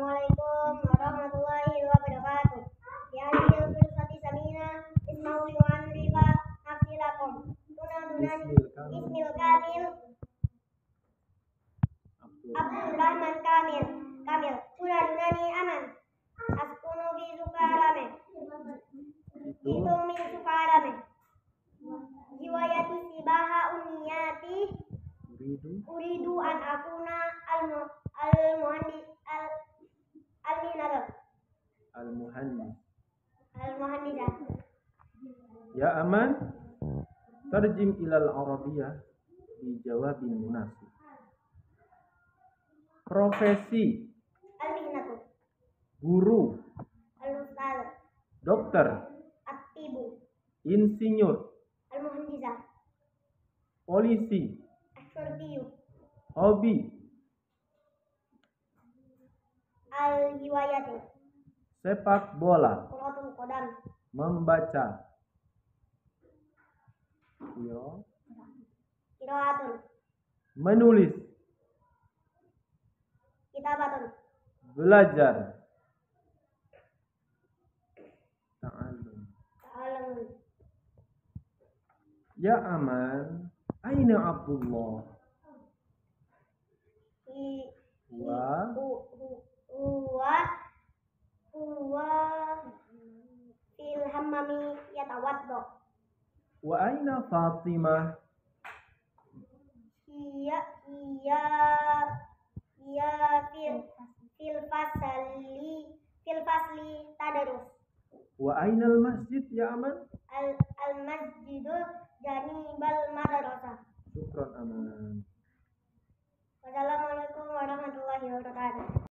Assalamualaikum warahmatullahi wabarakatuh. Ya hadil fursati samina ismahu yuan riba nafsi lakum. Tuna dunani Ismil kamil. Abdul. Abdurrahman Kamil Kamil Tuna dunani aman Askunu bi sukarame Itu min sukarame Jiwayati sibaha uniyati uridu Uridu an akuna al al muhandis al al minadab al-muhannis. al muhandisah Ya aman, tarjim ilal arabiyah di jawabin munasib. Profesi? Al guru, al dokter, at tibu insinyur, al muhandisah polisi, asyurtiyu hobi, al hiwayati sepak bola, membaca. Menulis, belajar. Ta'allum. Ya aman, aina Abdullah? Hammami yatawaddo wa aina Fatimah? hiya hiya hiya fil fil fasli fil fasli tadarus Wa aina al-masjid ya aman? al al masjidul janibal madrasah